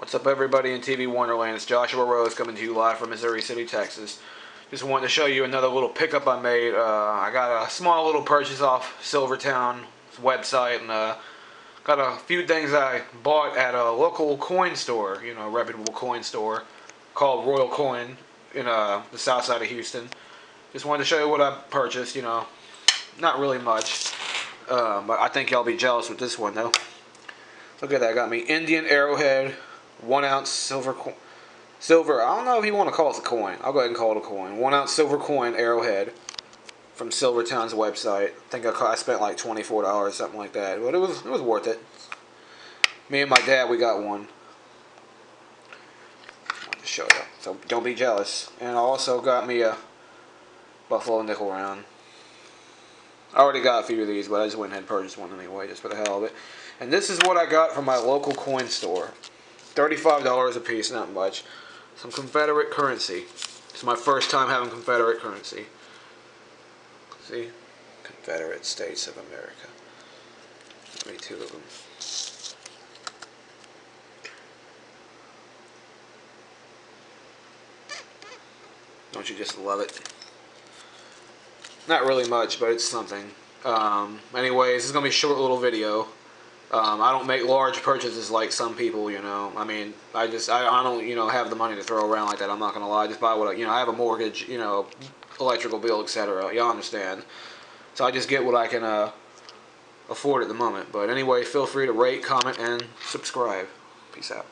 What's up, everybody in TV Wonderland? It's Joshua Rose coming to you live from Missouri City, Texas. Just wanted to show you another little pickup I made. Uh, I got a small little purchase off SilverTowne website, and uh, got a few things I bought at a local coin store, you know, a reputable coin store called Royal Coin in uh, the south side of Houston. Just wanted to show you what I purchased, you know, not really much, uh, but I think y'all be jealous with this one, though. Look at that, got me Indian Arrowhead one ounce silver coin. Silver, I don't know if you want to call it a coin. I'll go ahead and call it a coin. One ounce silver coin arrowhead from SilverTowne's website. I think I, I spent like $24, something like that. But it was, it was worth it. Me and my dad, we got one. to show you. So don't be jealous. And I also got me a Buffalo nickel round. I already got a few of these, but I just went ahead and purchased one anyway, just for the hell of it. And this is what I got from my local coin store. $35 a piece, not much. Some Confederate currency. It's my first time having Confederate currency. See? Confederate States of America. Maybe two of them. Don't you just love it? Not really much, but it's something. Um, anyways, this is going to be a short little video. Um, I don't make large purchases like some people, you know. I mean, I just, I, I don't, you know, have the money to throw around like that. I'm not going to lie. I just buy what, I, you know, I have a mortgage, you know, electrical bill, etc. Y'all understand. So I just get what I can uh, afford at the moment. But anyway, feel free to rate, comment, and subscribe. Peace out.